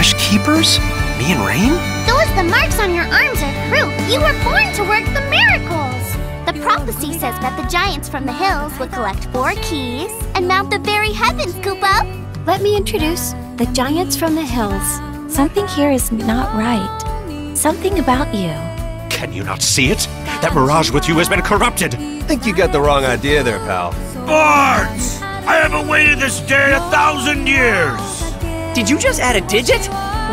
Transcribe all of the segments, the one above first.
Mirage Keepers? Me and Reynn? Those the marks on your arms are proof you were born to work the miracles. The prophecy says that the giants from the hills will collect four keys and mount the very heavens, Koopa. Let me introduce the giants from the hills. Something here is not right. Something about you. Can you not see it? That Mirage with you has been corrupted! Think you got the wrong idea there, pal. Bards! I haven't waited this day a thousand years! Did you just add a digit?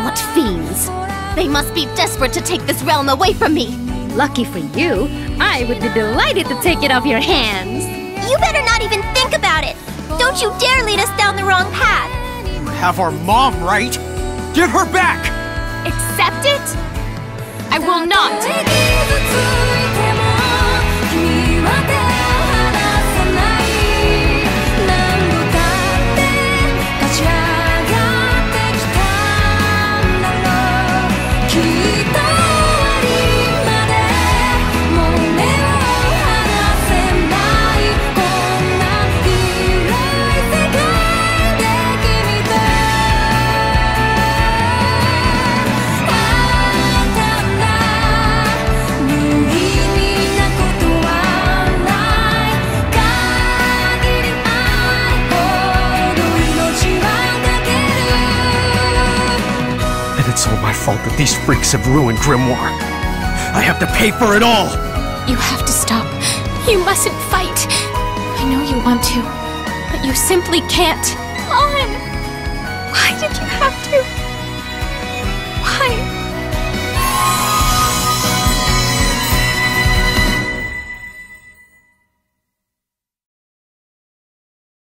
What fiends! They must be desperate to take this realm away from me. Lucky for you, I would be delighted to take it off your hands. You better not even think about it. Don't you dare lead us down the wrong path. You have our mom, right? Give her back! Accept it? I will not! And it's all my fault that these freaks have ruined Grymoire. I have to pay for it all! You have to stop. You mustn't fight. I know you want to, but you simply can't. On! Why did you have to?